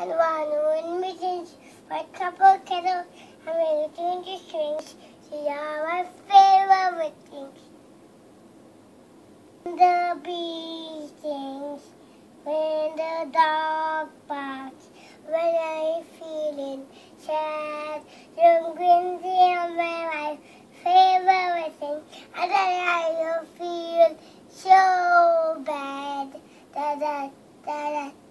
and one wind machines, white couple kettle, and many tuned strings. She are my favorite things. The bee sings when the dog barks. When I'm feeling sad, the green are my favorite thing. And then I feel so bad. Da da da da